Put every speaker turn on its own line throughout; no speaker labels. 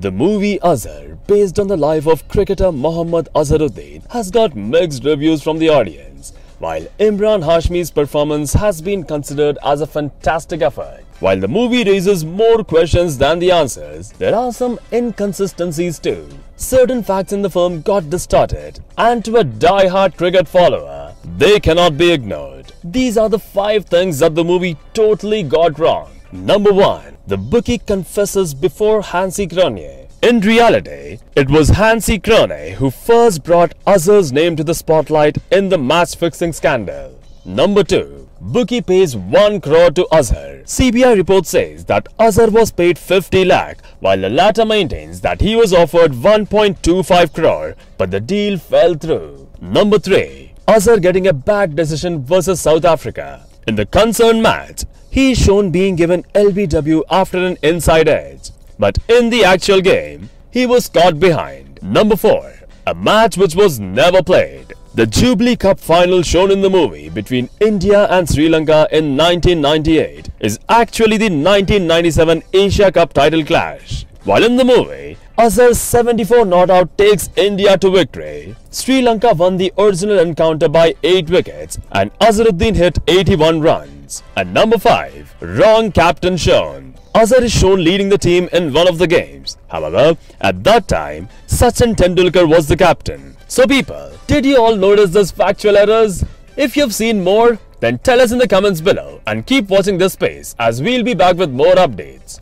The movie Azhar, based on the life of cricketer Mohammad Azharuddin, has got mixed reviews from the audience. While Emraan Hashmi's performance has been considered as a fantastic effort, while the movie raises more questions than the answers, there are some inconsistencies too. Certain facts in the film got distorted, and to a die-hard cricket follower, they cannot be ignored. These are the five things that the movie totally got wrong. Number 1. The bookie confesses before Hansi Cronje. In reality, it was Hansi Cronje who first brought Azhar's name to the spotlight in the match-fixing scandal. Number 2. Bookie pays 1 crore to Azhar. CBI report says that Azhar was paid 50 lakh while the latter maintains that he was offered 1.25 crore but the deal fell through. Number 3. Azhar getting a bad decision versus South Africa. In the concerned match, he is shown being given LBW after an inside edge. But in the actual game, he was caught behind. Number 4. A match which was never played. The Jubilee Cup final shown in the movie between India and Sri Lanka in 1998 is actually the 1997 Asia Cup title clash. While in the movie, Azhar's 74 not out takes India to victory. Sri Lanka won the original encounter by 8 wickets and Azharuddin hit 81 runs. And number 5. Wrong captain shown. Azhar is shown leading the team in one of the games. However, at that time, Sachin Tendulkar was the captain. So people, did you all notice these factual errors? If you've seen more, then tell us in the comments below and keep watching this space as we'll be back with more updates.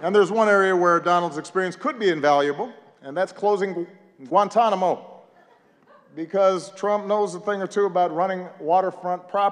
And there's one area where Donald's experience could be invaluable, and that's closing Guantanamo. Because Trump knows a thing or two about running waterfront property.